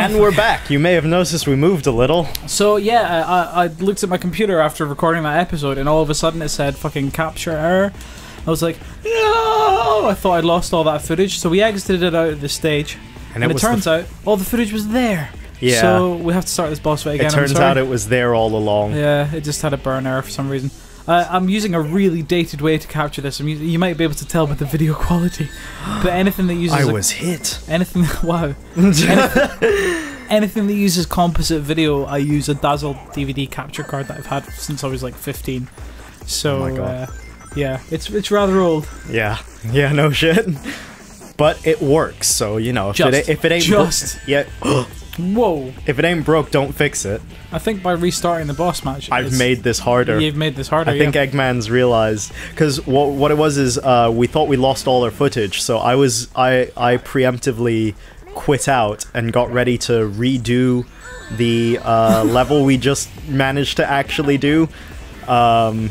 And we're back. You may have noticed we moved a little. So yeah, I, I looked at my computer after recording that episode, and all of a sudden it said "fucking capture error." I was like, no! I thought I'd lost all that footage, so we exited it out of the stage, and, it it, was the turns out all the footage was there. Yeah. So we have to start this boss fight again. It turns out it was there all along. Yeah, it just had a burn error for some reason. Uh, I'm using a really dated way to capture this. I'm us- you might be able to tell with the video quality, but anything that uses I a- was hit. anything wow anything, anything that uses composite video, I use a Dazzle DVD capture card that I've had since I was like 15. So Oh my God. Uh, yeah, it's it's rather old. Yeah. Yeah, no shit. But it works, so you know, if Just- it if it ain't just. yeah, Whoa! if it ain't broke, don't fix it. I think by restarting the boss match, I've made this harder. You've made this harder. I think yeah. Eggman's realized because what what it was is uh, we thought we lost all our footage, so I was I I preemptively quit out and got ready to redo the uh, level we just managed to actually do, um,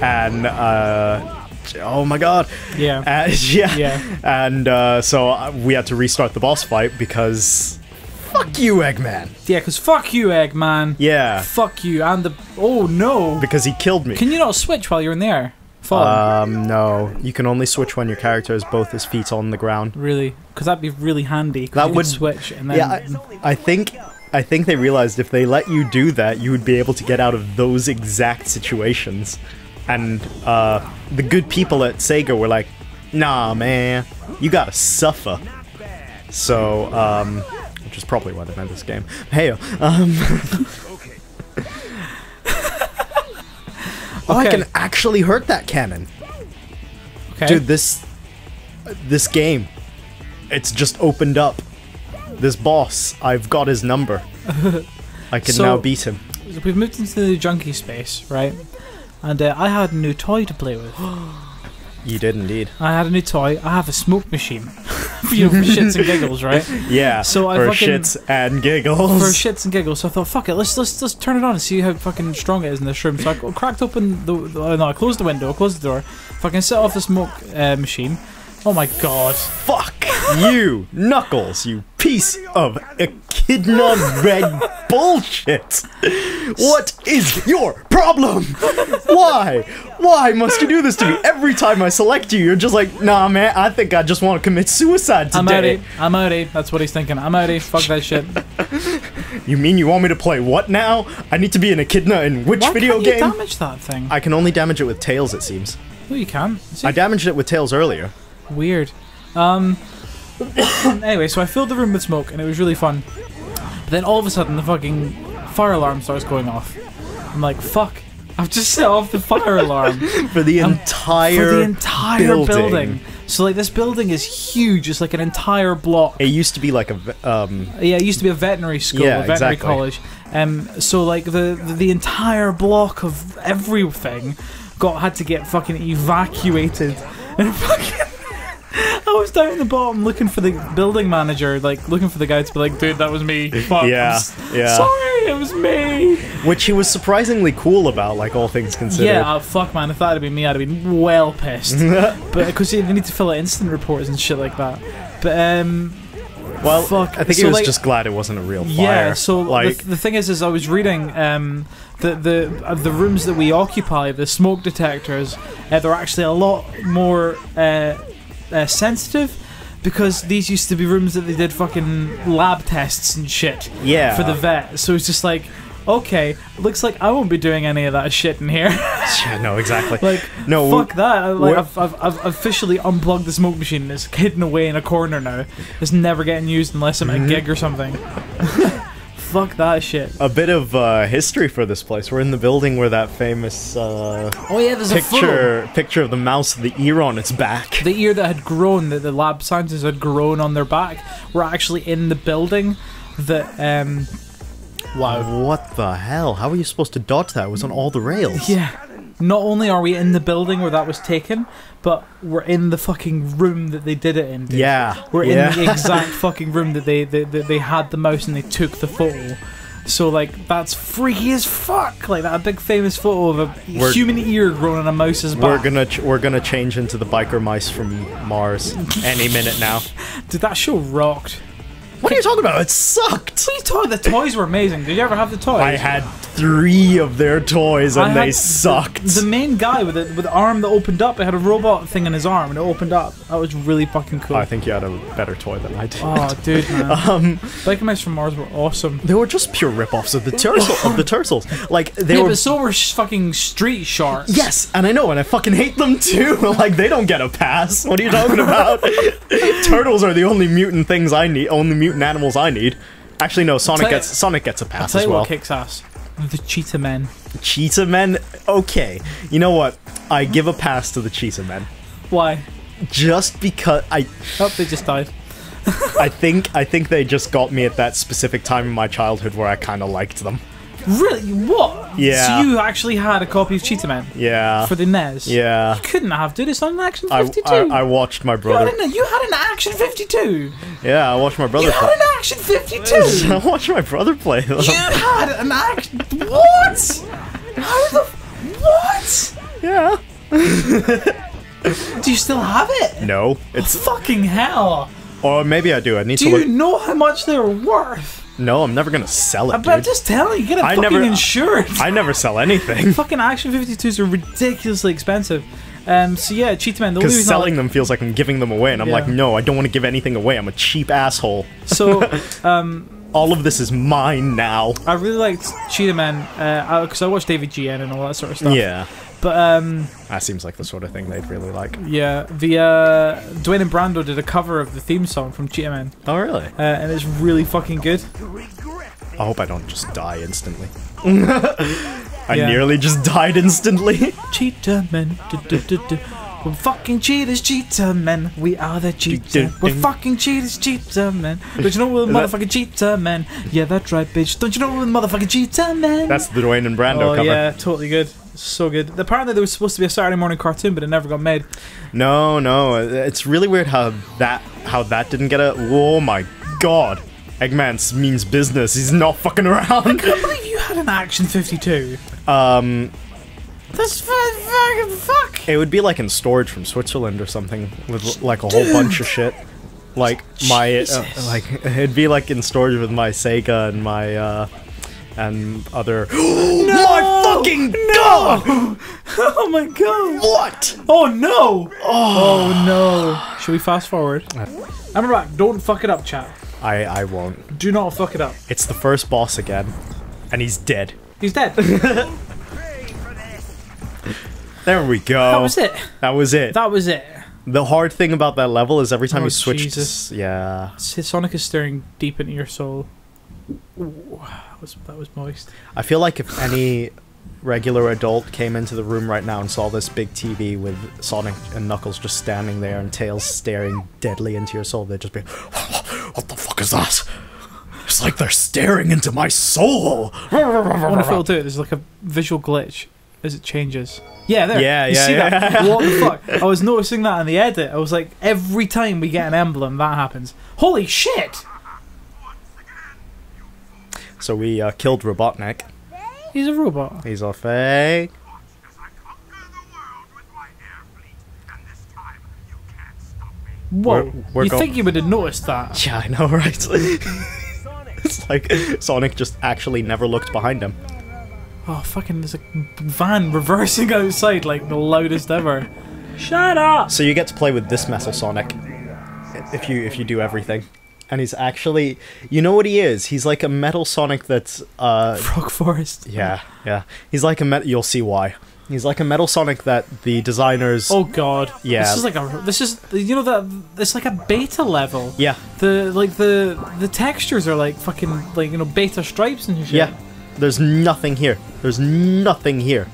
and uh, oh my god, yeah. uh, yeah, Yeah. and uh, so uh, we had to restart the boss fight because fuck you, Eggman, Yeah, because fuck you, Eggman. yeah, Fuck you, and the oh no! because he killed me. Can you not switch while you're in the air? Fall. Um, no. You can only switch when your character has both his feet on the ground. really? Because that'd be really handy. That you would- switch and then. Yeah, I, I think I think they realized if they let you do that, you would be able to get out of those exact situations. And uh, the good people at Sega were like, "Nah, man, you gotta suffer." So, um, which is probably why they made this game. Hey, um, oh, I can actually hurt that cannon. okay. Dude, this this game, it's just opened up. This boss, I've got his number. I can So- now beat him. We've moved into the junkie space, right? And uh, I had a new toy to play with. You did indeed. I had a new toy. I have a smoke machine. you know, for shits and giggles, right? Yeah. So I for fucking- shits and giggles. For shits and giggles. So I thought, fuck it, let's let's let's turn it on and see how fucking strong it is in this room. So I cracked open the, the uh, no, I closed the window, I closed the door, fucking set off the smoke uh, machine. Oh my god. Fuck you, Knuckles, you piece of echidna red bullshit. What is your problem? Why? Why must you do this to me? Every time I select you, you're just like, nah, man, I think I just want to commit suicide today. I'm outie. I'm outie. That's what he's thinking. I'm outie. Fuck that shit. You mean you want me to play what now? I need to be an echidna in which Why video game? damage that thing? I can only damage it with tails, it seems. no, you can't. See? I damaged it with tails earlier. Weird. Um. anyway, so I filled the room with smoke, and it was really fun. But then all of a sudden, the fucking fire alarm starts going off. I'm like, fuck! I've just set off the fire alarm For the Um, entire for the entire building. building. So like, this building is huge. It's like an entire block. It used to be like a um Yeah, it used to be a veterinary school, Yeah, a veterinary exactly. college. Um, so like the, the the entire block of everything got had to get fucking evacuated. And fucking, I was down the bottom looking for the building manager, like looking for the guy to be like, dude, that was me. Fuck. Yeah, yeah. Sorry, it was me. which he was surprisingly cool about, like all things considered. Yeah, uh, fuck, man. If that had been me, I'd have been well pissed. but because they need to fill out instant reports and shit like that. But um, well, fuck. I think he was like- just glad it wasn't a real fire. Yeah, so like the, the thing is, is I was reading um, the the uh, the rooms that we occupy, the smoke detectors, uh, they're actually a lot more uh, uh, sensitive because these used to be rooms that they did fucking lab tests and shit yeah, for the vet. So it's just like, okay, looks like I won't be doing any of that shit in here. yeah, no, exactly. like, no, fuck that! Like, I've, I've, I've officially unplugged the smoke machine. It's hidden away in a corner now. It's never getting used unless I'm at a gig or something. fuck that shit. a bit of uh, history for this place. We're in the building where that famous uh, Oh yeah, there's a photo. picture picture of the mouse with the ear on its back. The ear that had grown, that the lab scientists had grown on their back, were actually in the building. That um, wow. What the hell? How are you supposed to dodge that? It was on all the rails. Yeah. Not only are we in the building where that was taken, but we're in the fucking room that they did it in. dude. Yeah. We're yeah. in the exact fucking room that they, they, they, they had the mouse and they took the photo. So like that's freaky as fuck. Like that big famous photo of a We're- human ear growing on a mouse's back. We're gonna ch- we're gonna change into the biker mice from Mars any minute now. Dude, that show rocked. What are you talking about? It sucked. What are you talking? The toys were amazing. Did you ever have the toys? I had three of their toys and they sucked. The, the main guy with the, with the arm that opened up, it had a robot thing in his arm and it opened up. That was really fucking cool. I think you had a better toy than I did. oh, dude, man. Um, Biker from Mars were awesome. they were just pure rip-offs of the turtle of the turtles. Like they yeah, were but so were fucking street sharks. Yes, and I know, and I fucking hate them too. like they don't get a pass. What are you talking about? Turtles are the only mutant things I need, only mutant animals I need. Actually, no. Sonic tell you- gets Sonic gets a pass tell as you well. what kicks ass. The Cheetah Men. Cheetah Men. Okay, you know what? I give a pass to the Cheetah Men Why? just because I Oh, they just died. I think I think they just got me at that specific time in my childhood where I kind of liked them. Really? What? Yeah. So you actually had a copy of Cheetah Man? Yeah. for the NES? yeah. You couldn't have, dude. It's on an Action I, 52. I, I watched my you, had brother. an, you had an Action 52. Yeah, I watched my brother You play. had an Action 52. I watched my brother play them. you had an Action. What? How the? What? Yeah. Do you still have it? No, it's Fucking hell! or maybe I do. I need Do to Do you know how much they're worth? No, I'm never gonna sell it, But I'm dude. just telling you, get it I fucking never- insured. I never sell anything fucking Action 52s are ridiculously expensive. Um, so yeah, Cheetah Man. Because selling like- them feels like I'm giving them away, and I'm like, no, I don't want to give anything away. I'm a cheap asshole. So um, All of this is mine now. I really liked Cheetah Man because I watched David GN and all that sort of stuff. Yeah, But um, that seems like the sort of thing they'd really like. yeah, the uh, Dwayne and Brando did a cover of the theme song from Cheetah Man, Oh, really? uh, and it's really fucking good. I hope I don't just die instantly. I Yeah. nearly just died instantly. Cheetah Men. Du, du, du. We're fucking cheaters, cheetah men. We are the cheetah. We're fucking cheaters, cheetah men. Don't you know we're the that- motherfucking cheetah men? Yeah, that's right, bitch. Don't you know we're the motherfucking cheetah men? That's the Dwayne and Brando oh cover. yeah, totally good. So good. Apparently there was supposed to be a Saturday morning cartoon, but it never got made. No, no, it's really weird how that how that didn't get a. Oh my god, Eggman means business. He's not fucking around. I can't believe you had an Action 52. Um, That's fucking fuck. it would be like in storage from Switzerland or something with like a whole bunch of shit. Like my, uh, like it'd be like in storage with my Sega and my uh and other. my fucking god! Oh my god. What? Oh no. Oh, oh no. Should we fast forward? I'm back. Don't fuck it up, chat. I I won't. Do not fuck it up. It's the first boss again, and he's dead. He's dead. There we go. That was it. That was it. That was it. The hard thing about that level is every time Oh, you switch to Jesus. s- yeah. Sonic is staring deep into your soul. Ooh, that was that was moist. I feel like if any regular adult came into the room right now and saw this big TV with Sonic and Knuckles just standing there and Tails staring deadly into your soul, they'd just be, "What the fuck is that? It's like they're staring into my soul." I want to feel too. There's like a visual glitch as it changes. Yeah, there. Yeah, you yeah, see yeah. that? What the fuck? I was noticing that in the edit. I was like, every time we get an emblem, that happens. Holy shit! So we uh, killed Robotnik. He's a robot. He's a fake. Whoa! We're- we're you think you would have noticed that? Yeah, I know, right? it's like Sonic just actually never looked behind him. Oh, fucking! There's a van reversing outside like the loudest ever. Shut up! So you get to play with this Metal Sonic if you if you do everything. And he's actually you know what he is? He's like a Metal Sonic that's uh Frog Forest. yeah, yeah. He's like a met you'll see why. He's like a Metal Sonic that the designers Oh god. Yeah. This is like a. This is you know that it's like a beta level. Yeah, The like the the textures are like fucking like you know beta stripes and shit. yeah. There's nothing here. There's nothing here.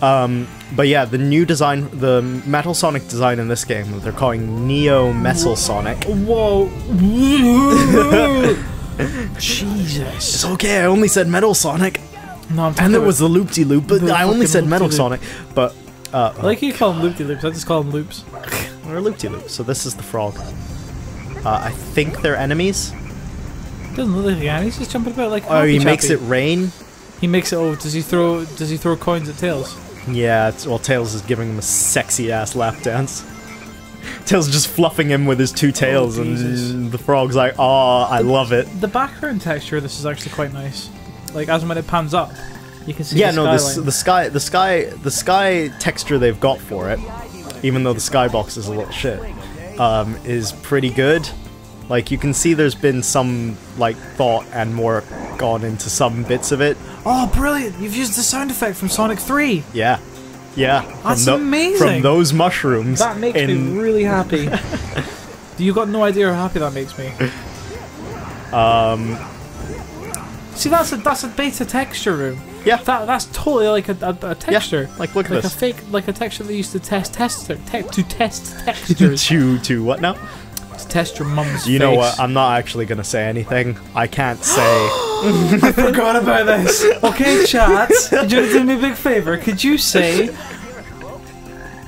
Um but yeah, the new design the Metal Sonic design in this game they're calling Neo Metal Sonic. Whoa. Jesus. It's okay, I only said Metal Sonic. No, I'm And there was the loop de loop, but I only said Metal. Sonic. But uh I like you call them loopy loops. I just call them loops. Or loop de loop. So this is the frog. Uh, I think they're enemies. Doesn't look like guy. He's just jumping about like. Oh, he makes it rain. He makes it. Oh, does he throw? Does he throw coins at tails? Yeah, it's, well, Tails is giving him a sexy ass lap dance. Tails just fluffing him with his two tails, Oh, and the frog's like, "Oh, I love it." The background texture of this is actually quite nice. Like as when it pans up, you can see Yeah, the no, this, the sky, the sky, the sky texture they've got for it, even though the skybox is a little shit, um, is pretty good. Like you can see, there's been some like thought and more gone into some bits of it. Oh, brilliant! You've used the sound effect from Sonic 3. Yeah, yeah. That's tho- amazing. From those mushrooms. That makes in, me really happy. you got no idea how happy that makes me. Um, See, that's a that's a beta texture room. Yeah. That that's totally like a, a, a texture. like look at like a fake, like a texture they used to test tester te- to test textures to to what now? to test your mum's You know what? I'm not actually gonna say anything. I can't say. I forgot about this. Okay, chat. Could you do me a big favor? Could you say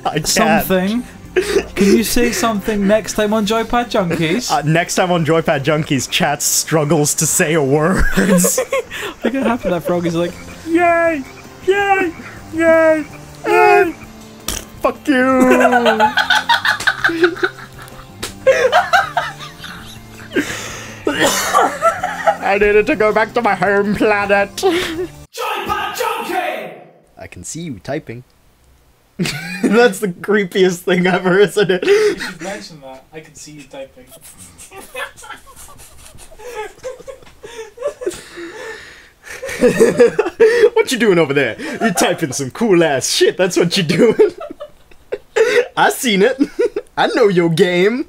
I something? Can you say something next time on Joypad Junkys? Uh, next time on Joypad Junkys, chat struggles to say a word. Look at happy that frog is like. Yay! Yay! Yay! Yay! Fuck you! I needed to go back to my home planet. Joypad Junkie. I can see you typing. That's the creepiest thing ever, isn't it? You should mention that. I can see you typing. What you doing over there? You're typing some cool ass shit. That's what you're doing. I seen it. I know your game.